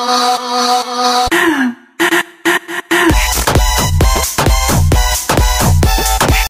ah,